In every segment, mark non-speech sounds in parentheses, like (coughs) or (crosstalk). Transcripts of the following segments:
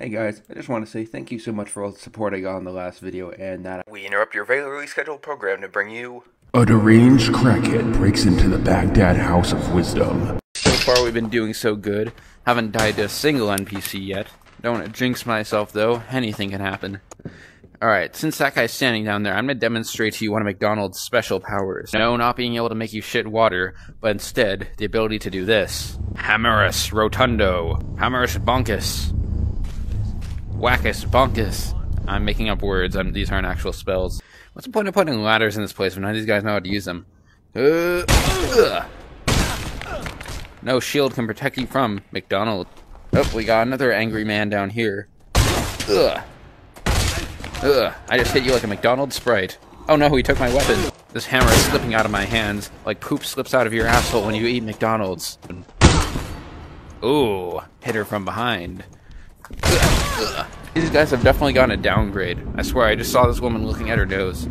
Hey guys, I just want to say thank you so much for all the support I got on the last video and that we interrupt your regularly scheduled program to bring you A deranged crackhead breaks into the Baghdad House of Wisdom. So far we've been doing so good. Haven't died to a single NPC yet. Don't want to jinx myself though. Anything can happen. Alright, since that guy's standing down there, I'm going to demonstrate to you one of McDonald's special powers. No, not being able to make you shit water, but instead, the ability to do this. Hammerus Rotundo. Hammerus Bonkus. Wackus Bonkus. I'm making up words, I'm, these aren't actual spells. What's the point of putting ladders in this place when none of these guys know how to use them? Uh, ugh. No shield can protect you from McDonald. Oh, we got another angry man down here. Ugh. Ugh, I just hit you like a McDonald's sprite. Oh no, he took my weapon. This hammer is slipping out of my hands, like poop slips out of your asshole when you eat McDonald's. Ooh, hit her from behind. Ugh, These guys have definitely gotten a downgrade. I swear, I just saw this woman looking at her nose.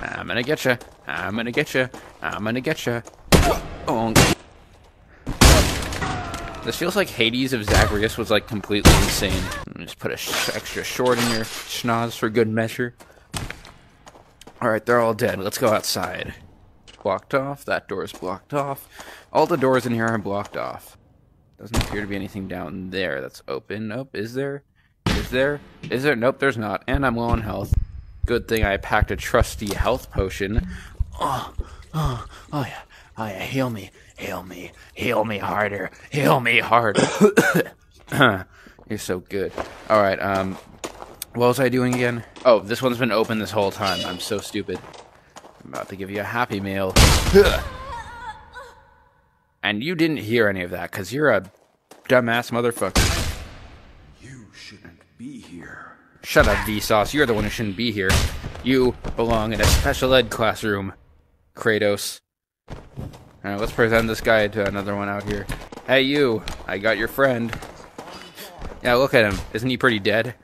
I'm gonna get you. I'm gonna get you. I'm gonna get you. Oh. This feels like Hades if Zagreus was like completely insane. Just put a sh extra short in your schnoz for good measure. Alright, they're all dead. Let's go outside. Blocked off. That door is blocked off. All the doors in here are blocked off. Doesn't appear to be anything down there that's open. Nope. Is there? Is there? Is there? Nope, there's not. And I'm low on health. Good thing I packed a trusty health potion. Oh, oh, oh yeah. Oh yeah, heal me. Heal me. Heal me harder. Heal me harder. (coughs) You're so good. Alright, um, what was I doing again? Oh, this one's been open this whole time. I'm so stupid. I'm about to give you a happy meal. And you didn't hear any of that, because you're a dumbass motherfucker. You shouldn't be here. Shut up, Vsauce. You're the one who shouldn't be here. You belong in a special ed classroom, Kratos. Alright, let's present this guy to another one out here. Hey, you. I got your friend. Yeah, look at him. Isn't he pretty dead?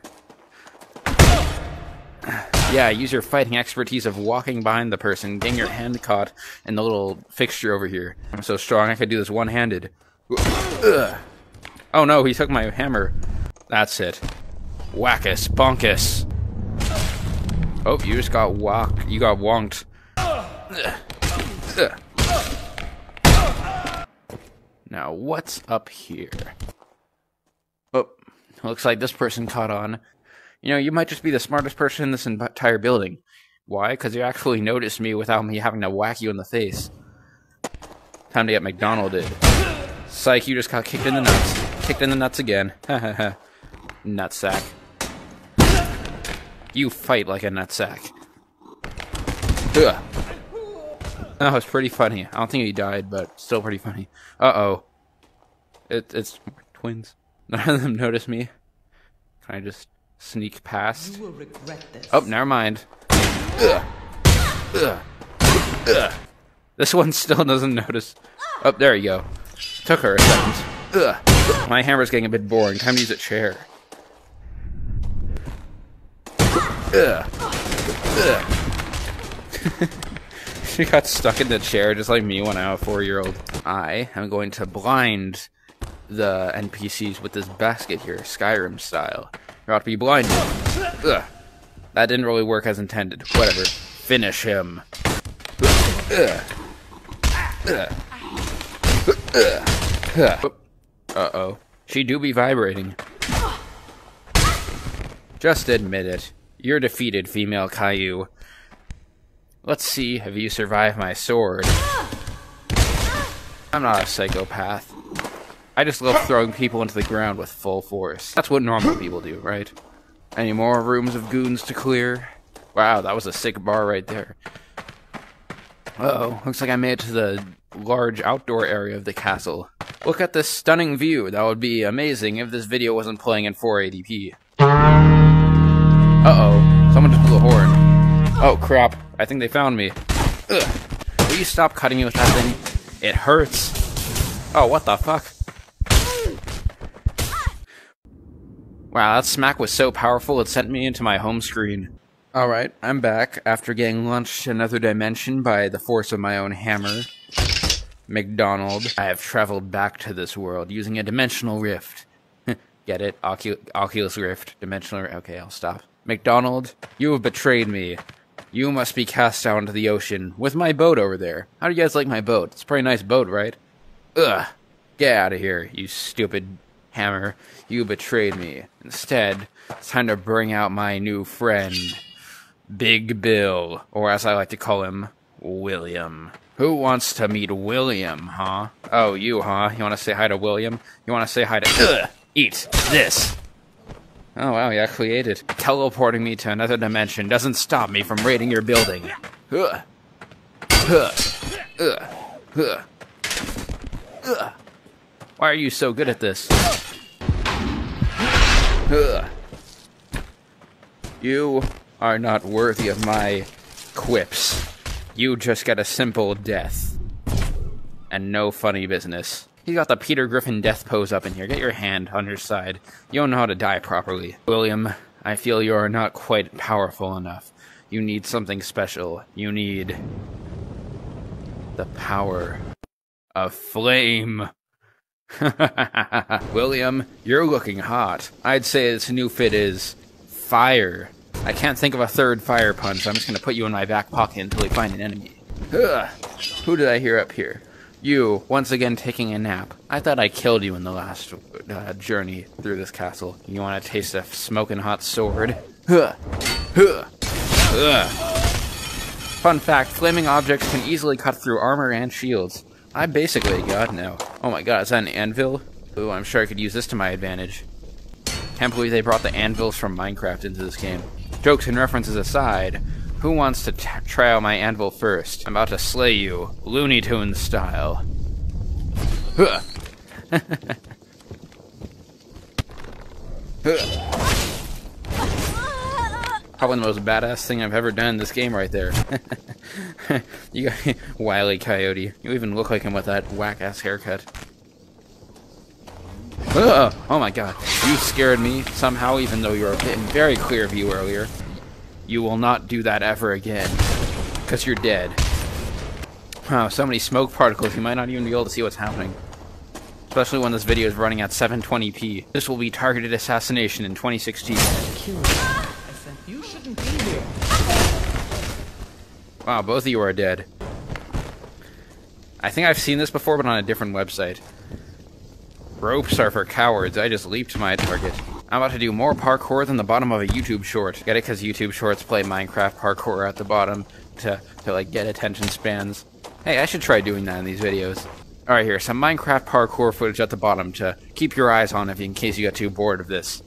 Yeah, use your fighting expertise of walking behind the person, getting your hand caught in the little fixture over here. I'm so strong I could do this one-handed. Oh no, he took my hammer. That's it. Wackus, bonkus. Oh, you just got walked. You got wonked. Now, what's up here? Oh, looks like this person caught on. You know, you might just be the smartest person in this entire building. Why? Because you actually (laughs) noticed me without me having to whack you in the face. Time to get McDonald in. Psych, you just got kicked in the nuts. Kicked in the nuts again. (laughs) nutsack. You fight like a nutsack. Ugh. That was pretty funny. I don't think he died, but still pretty funny. Uh-oh. It, it's twins. (laughs) None of them notice me. Can I just sneak past? Oh, never mind. Ugh. Ugh. Ugh. This one still doesn't notice. Oh, there you go. Took her a second. Ugh. My hammer's getting a bit boring. Time to use a chair. Ugh. (laughs) Ugh. she got stuck in the chair just like me when I was a four-year-old. I am going to blind the NPCs with this basket here, Skyrim style. You're about to be blinded. Ugh. That didn't really work as intended. Whatever. Finish him. Uh-oh. She do be vibrating. Just admit it. You're defeated, female Caillou. Let's see if you survive my sword. I'm not a psychopath. I just love throwing people into the ground with full force. That's what normal people do, right? Any more rooms of goons to clear? Wow, that was a sick bar right there. Uh oh looks like I made it to the large outdoor area of the castle. Look at this stunning view. That would be amazing if this video wasn't playing in 480p. Uh-oh, someone just blew a horn. Oh crap, I think they found me. Ugh. Will you stop cutting me with that thing? It hurts. Oh, what the fuck? Wow, that smack was so powerful it sent me into my home screen. Alright, I'm back after getting launched another dimension by the force of my own hammer. McDonald. I have traveled back to this world using a dimensional rift. (laughs) Get it? Ocu- Oculus Rift, dimensional. Okay, I'll stop. McDonald, you have betrayed me. You must be cast down to the ocean with my boat over there. How do you guys like my boat? It's a pretty nice boat, right? Ugh. Get out of here, you stupid hammer. You betrayed me. Instead, it's time to bring out my new friend, Big Bill, or as I like to call him, William. Who wants to meet William, huh? Oh, you, huh? You want to say hi to William? You want to say hi to. Ugh! Eat this! Oh wow, you actually ate it. Teleporting me to another dimension doesn't stop me from raiding your building. Huh. Huh. Ugh. Huh. Ugh. Why are you so good at this? Ugh. You are not worthy of my quips. You just get a simple death. And no funny business. You got the Peter Griffin death pose up in here. Get your hand on your side. You don't know how to die properly. William, I feel you are not quite powerful enough. You need something special. You need the power of flame. (laughs) William, you're looking hot. I'd say this new fit is fire. I can't think of a third fire punch. I'm just gonna put you in my back pocket until we find an enemy. Ugh. Who did I hear up here? You, once again taking a nap. I thought I killed you in the last uh, journey through this castle. You want to taste a smoking hot sword? Huh. Huh. Huh. Fun fact, flaming objects can easily cut through armor and shields. I basically a god now. Oh my god, is that an anvil? Ooh, I'm sure I could use this to my advantage. Can't believe they brought the anvils from Minecraft into this game. Jokes and references aside, who wants to try out my anvil first? I'm about to slay you, Looney Tunes style. Huh. (laughs) Probably the most badass thing I've ever done in this game right there. (laughs) you got (laughs) Wily Coyote. You even look like him with that whack-ass haircut. Ugh! Oh my god. You scared me somehow, even though you were in very clear view earlier. You will not do that ever again. Because you're dead. Wow, so many smoke particles, you might not even be able to see what's happening. Especially when this video is running at 720p. This will be targeted assassination in 2016. Wow, both of you are dead. I think I've seen this before, but on a different website. Ropes are for cowards. I just leaped my target. I'm about to do more parkour than the bottom of a YouTube short. Get it? Because YouTube shorts play Minecraft parkour at the bottom to, to like get attention spans. Hey, I should try doing that in these videos. Alright, here, some Minecraft parkour footage at the bottom to keep your eyes on if in case you get too bored of this.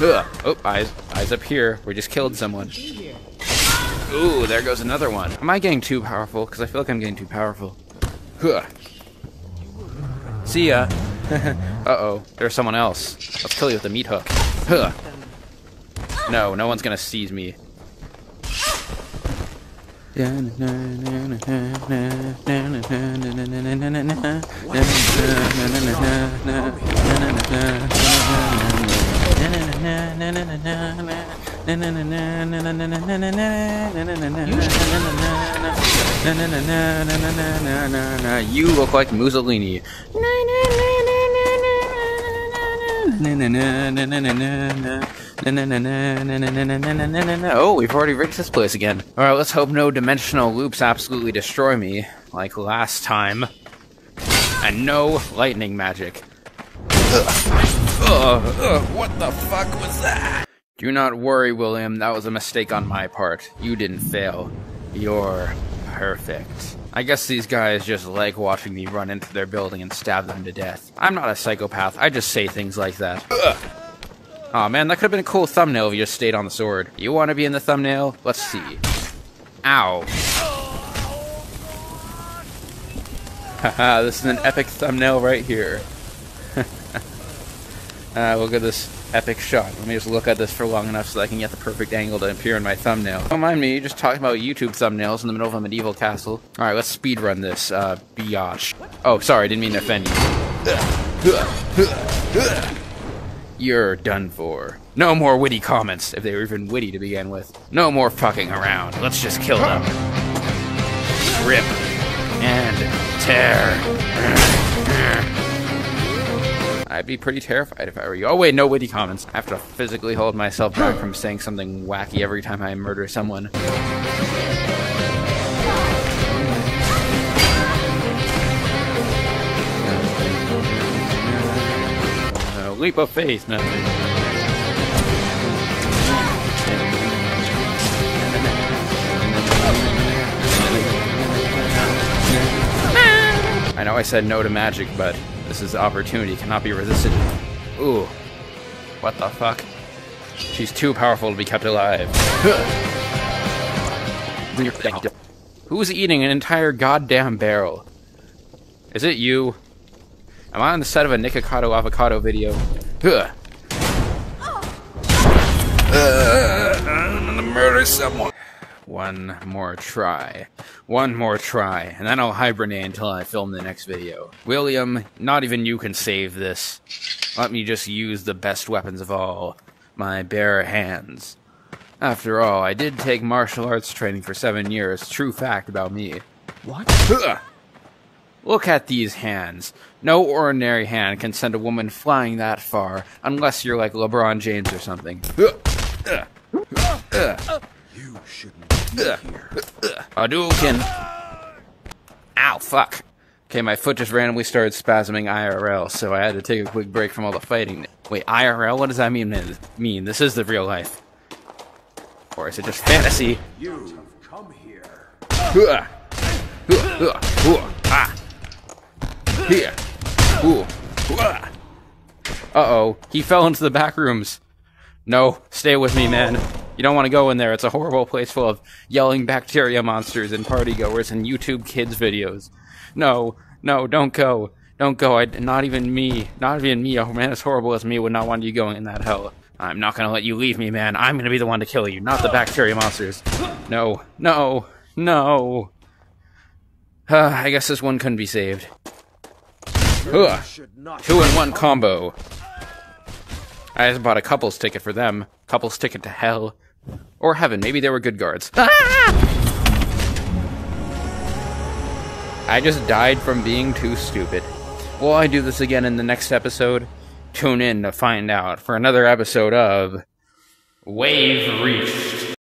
Ugh. Oh, eyes, eyes up here. We just killed someone. Ooh, there goes another one. Am I getting too powerful? Because I feel like I'm getting too powerful. Huh. See ya. (laughs) Uh-oh, there's someone else. Let's kill you with the meat hook. Huh. No, no one's gonna seize me. (laughs) You look like Mussolini. Oh, we've already reached this place again. Alright, let's hope no dimensional loops absolutely destroy me, like last time. And no lightning magic. Ugh. Ugh, ugh, what the fuck was that? Do not worry, William, that was a mistake on my part. You didn't fail. You're perfect. I guess these guys just like watching me run into their building and stab them to death. I'm not a psychopath, I just say things like that. Aw oh, man, that could have been a cool thumbnail if you just stayed on the sword. You want to be in the thumbnail? Let's see. Ow. Haha, this is an epic thumbnail right here. (laughs) uh, look at this epic shot. Let me just look at this for long enough so I can get the perfect angle to appear in my thumbnail. Don't mind me, just talking about YouTube thumbnails in the middle of a medieval castle. Alright, let's speed run this, uh, biatch. Oh, sorry, I didn't mean to offend you. You're done for. No more witty comments, if they were even witty to begin with. No more fucking around. Let's just kill them. Rip. And tear. I'd be pretty terrified if I were you. Oh wait, no witty comments. I have to physically hold myself back from saying something wacky every time I murder someone. Uh, leap of faith, nothing. I know I said no to magic, but this is opportunity cannot be resisted. Ooh. What the fuck? She's too powerful to be kept alive. Who's eating an entire goddamn barrel? Is it you? Am I on the set of a Nikocado avocado video? Huh. Uh, I'm gonna murder someone. One more try. One more try, and then I'll hibernate until I film the next video. William, not even you can save this. Let me just use the best weapons of all my bare hands. After all, I did take martial arts training for seven years. True fact about me. What? Look at these hands. No ordinary hand can send a woman flying that far, unless you're like LeBron James or something. You shouldn't. Hadouken. Ow, fuck. Okay, my foot just randomly started spasming IRL, so I had to take a quick break from all the fighting. Wait, IRL? What does that mean? Mean this is the real life, or is it just fantasy? You've come here. Ah. Here. Uh oh, he fell into the back rooms. No, stay with me, man. You don't want to go in there. It's a horrible place full of yelling bacteria monsters and party goers and YouTube kids videos. No, no, don't go. Don't go. I, not even me. Not even me. A man as horrible as me would not want you going in that hell. I'm not gonna let you leave me, man. I'm gonna be the one to kill you, not the bacteria monsters. No, no, no. Uh, (sighs) I guess this one couldn't be saved. Huh. Two in one combo. I just bought a couple's ticket for them. Couple's ticket to hell. Or heaven. Maybe they were good guards. Ah! I just died from being too stupid. Will I do this again in the next episode? Tune in to find out for another episode of Wave Reach.